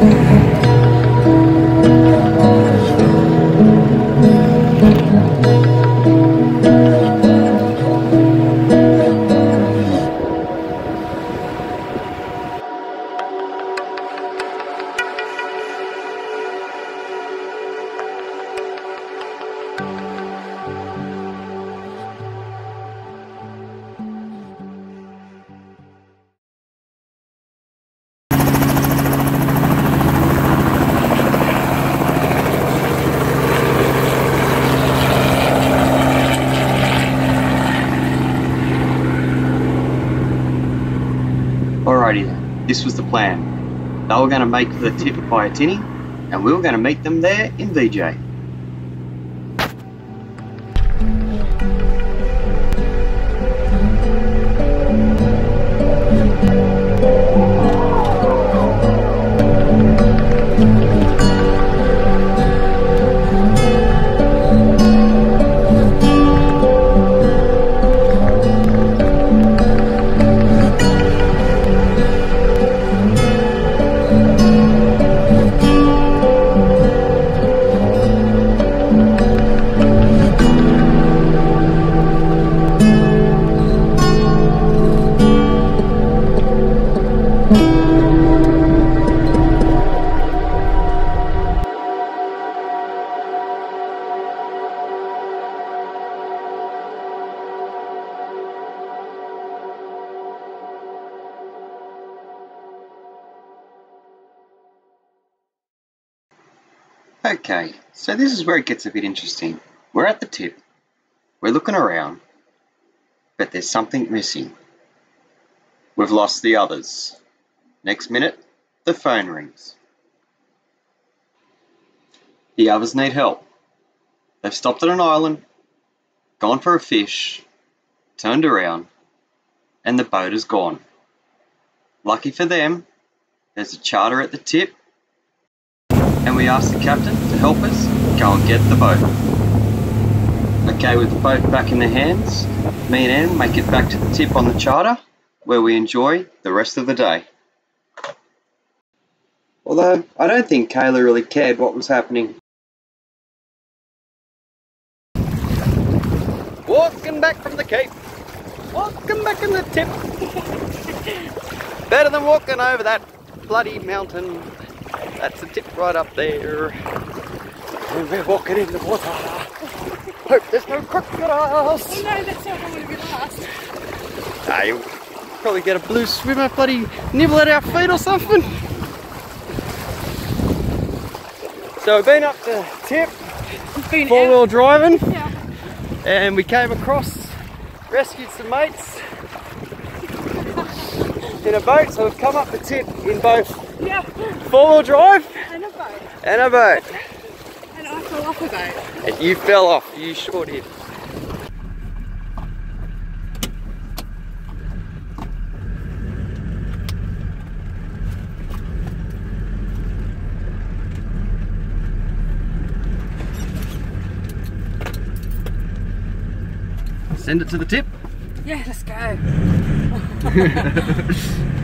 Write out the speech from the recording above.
うん this was the plan. They were going to make the tip at Piatini, and we were going to meet them there in VJ. Okay, so this is where it gets a bit interesting. We're at the tip. We're looking around, but there's something missing. We've lost the others. Next minute, the phone rings. The others need help. They've stopped at an island, gone for a fish, turned around, and the boat is gone. Lucky for them, there's a charter at the tip and we asked the captain to help us go and get the boat. Okay, with the boat back in the hands, me and Anne make it back to the tip on the charter, where we enjoy the rest of the day. Although, I don't think Kayla really cared what was happening. Walking back from the Cape. Walking back in the tip. Better than walking over that bloody mountain. That's the tip right up there. And we're walking in the water. Hope there's no crocodiles. Oh no, that's not what we last. Ah, you'll probably get a blue swimmer bloody nibble at our feet or something. So we've been up to tip, four wheel driving, Yeah. and we came across, rescued some mates in a boat. So we've come up the tip in both Yeah. four wheel drive And a boat. and a boat. And I fell off a boat. And you fell off, you sure did. Send it to the tip. Yeah, let's go.